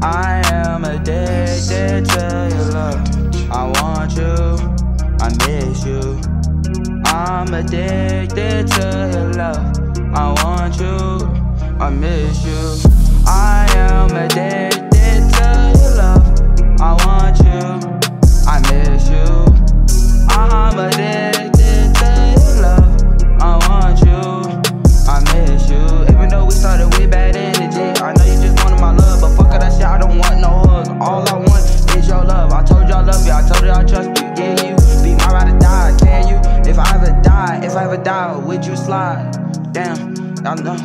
I am addicted to your love. I want you, I miss you. I'm addicted to your love. I want you, I miss you. I am addicted. Slide. Damn, I know.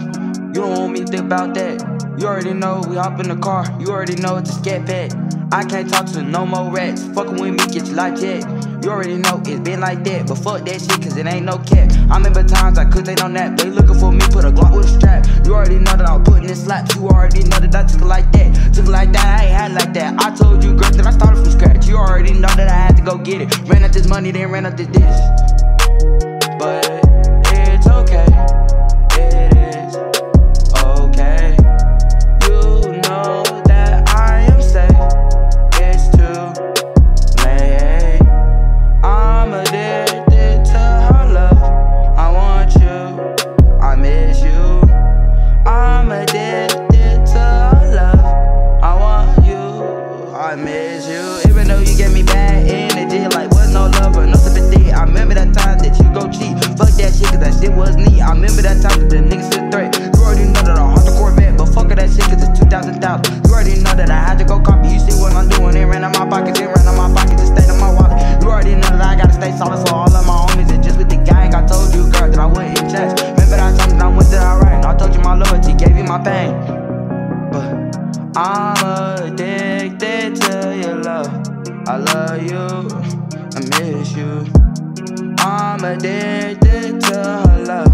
You don't want me to think about that. You already know we hop in the car. You already know it's a scat pack. I can't talk to no more rats. Fuckin' with me, get your life checked. You already know it's been like that, but fuck that shit, cause it ain't no cap. I remember times I could take on that. They looking for me, put a Glock with a strap. You already know that I'm putting in slaps. You already know that I took it like that. Took it like that, I ain't had like that. I told you, girl, that I started from scratch. You already know that I had to go get it. Ran up this money, then ran up this dish. You. Gave me bad energy, like was no love or no sympathy. I remember that time that you go cheat. Fuck that shit, cause that shit was neat. I remember that time that the niggas said threat. You already know that I haunt the Corvette, but fuck that shit, cause it's 2000 You already know that I had to go copy. You see what I'm doing, it ran out my pockets, it ran out my pockets, it stayed in my wallet. You already know that I gotta stay solid, for all of my homies is just with the gang. I told you, girl, that I wouldn't chest. Remember that time that I went to right? I told you my loyalty gave you my pain. But I'm I love you, I miss you. I'm addicted to her love.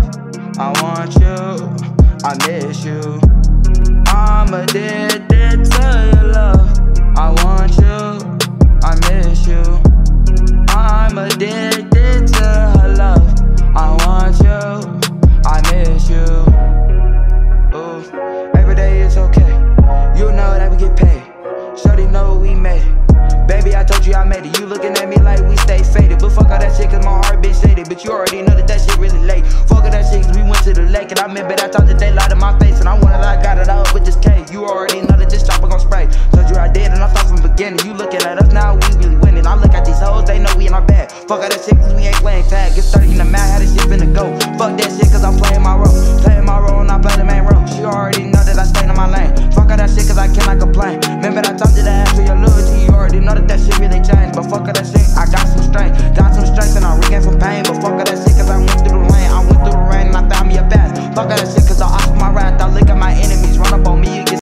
Remember that they lied in my face. And I wanted, I got it out with this K. You already know that this chopper gon' spray. Told you I did, and I thought from the beginning. You looking at us now, we really winning. I look at these hoes, they know we in our bag. Fuck all that shit, cause we ain't playing tag. Get 30 in the mouth, how this shit finna go. Fuck that shit, cause I'm playing my role. Playing my role, and I play the main role. She already know that I stay in my lane. Fuck all that shit, cause I cannot complain. Remember that time that I asked for your loyalty. You already know that that shit really changed. But fuck all that shit, I got some strength. Got some strength, and I regain some pain.